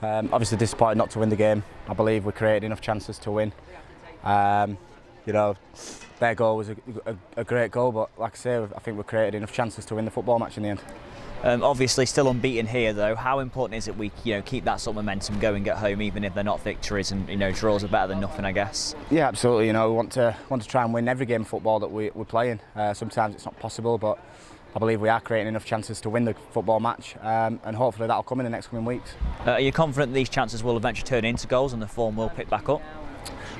Um, obviously disappointed not to win the game. I believe we created enough chances to win. Um, you know, their goal was a, a, a, great goal, but like I say, I think we created enough chances to win the football match in the end. Um, obviously, still unbeaten here, though. How important is it we, you know, keep that sort of momentum going at home, even if they're not victories, and you know, draws are better than nothing, I guess. Yeah, absolutely. You know, we want to want to try and win every game of football that we, we're playing. Uh, sometimes it's not possible, but I believe we are creating enough chances to win the football match, um, and hopefully that'll come in the next coming weeks. Uh, are you confident these chances will eventually turn into goals and the form will pick back up?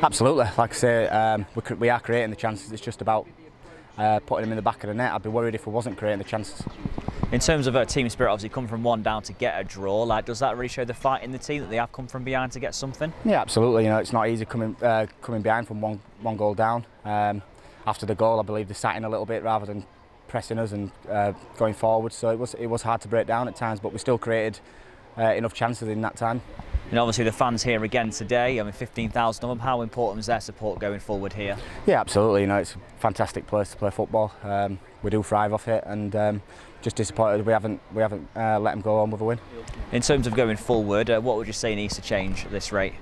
Absolutely. Like I say, um, we, we are creating the chances. It's just about uh, putting them in the back of the net. I'd be worried if we wasn't creating the chances. In terms of a team spirit, obviously come from one down to get a draw. Like, does that really show the fight in the team that they have come from behind to get something? Yeah, absolutely. You know, it's not easy coming uh, coming behind from one one goal down. Um, after the goal, I believe they sat in a little bit rather than pressing us and uh, going forward. So it was it was hard to break down at times, but we still created uh, enough chances in that time. And obviously the fans here again today, I mean 15,000 of them, how important is their support going forward here? Yeah, absolutely, you know, it's a fantastic place to play football. Um, we do thrive off it and um, just disappointed we haven't we haven't uh, let them go on with a win. In terms of going forward, uh, what would you say needs to change at this rate?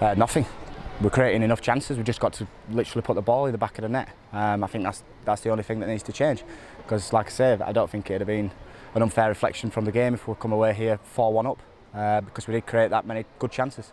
Uh, nothing. we're creating enough chances. We've just got to literally put the ball in the back of the net. Um, I think that's that's the only thing that needs to change. Because, like I say, I don't think it'd have been an unfair reflection from the game if we come away here 4-1 up. Uh, because we did create that many good chances.